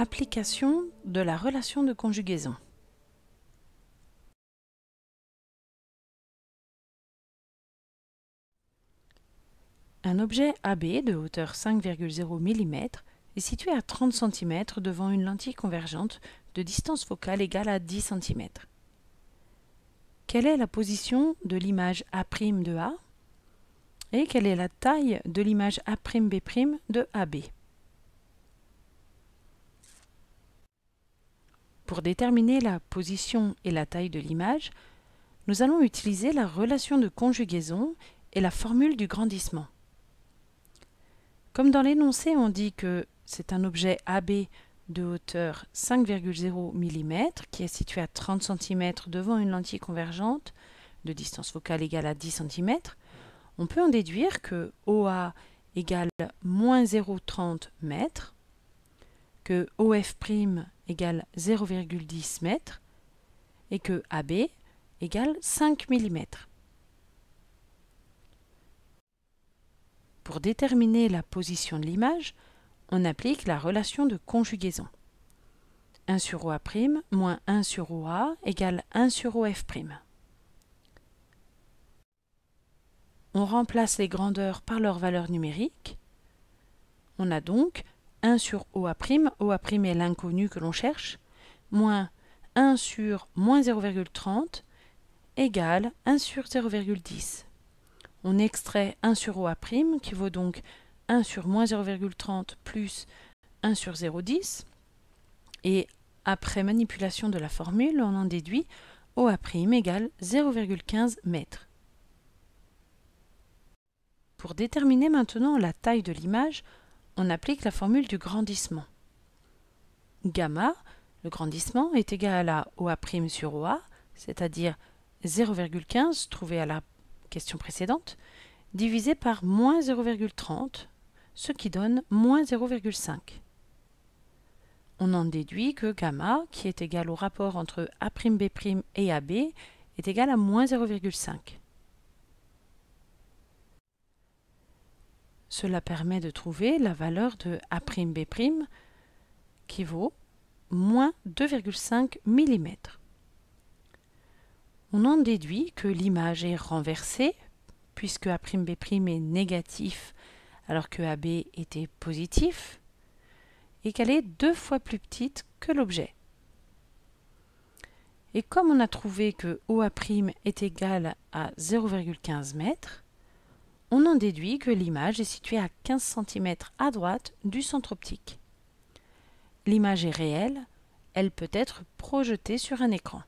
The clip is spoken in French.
Application de la relation de conjugaison. Un objet AB de hauteur 5,0 mm est situé à 30 cm devant une lentille convergente de distance focale égale à 10 cm. Quelle est la position de l'image A' de A? Et quelle est la taille de l'image A'B' de AB Pour déterminer la position et la taille de l'image, nous allons utiliser la relation de conjugaison et la formule du grandissement. Comme dans l'énoncé, on dit que c'est un objet AB de hauteur 5,0 mm qui est situé à 30 cm devant une lentille convergente de distance focale égale à 10 cm, on peut en déduire que OA égale moins 0,30 m, que OF' égale 0,10 m et que AB égale 5 mm. Pour déterminer la position de l'image, on applique la relation de conjugaison. 1 sur OA' moins 1 sur OA égale 1 sur OF'. On remplace les grandeurs par leurs valeurs numériques. On a donc 1 sur OA', OA' est l'inconnu que l'on cherche, moins 1 sur moins 0,30 égale 1 sur 0,10. On extrait 1 sur OA' qui vaut donc 1 sur moins 0,30 plus 1 sur 0,10 et après manipulation de la formule, on en déduit OA' égale 0,15 m. Pour déterminer maintenant la taille de l'image, on applique la formule du grandissement. Gamma, le grandissement, est égal à OA' sur OA, c'est-à-dire 0,15 trouvé à la question précédente, divisé par moins 0,30, ce qui donne moins 0,5. On en déduit que gamma, qui est égal au rapport entre A'B' et AB, est égal à moins 0,5. Cela permet de trouver la valeur de A'B' qui vaut moins 2,5 mm. On en déduit que l'image est renversée, puisque A'B' est négatif alors que AB était positif, et qu'elle est deux fois plus petite que l'objet. Et comme on a trouvé que OA' est égal à 0,15 m, on en déduit que l'image est située à 15 cm à droite du centre optique. L'image est réelle, elle peut être projetée sur un écran.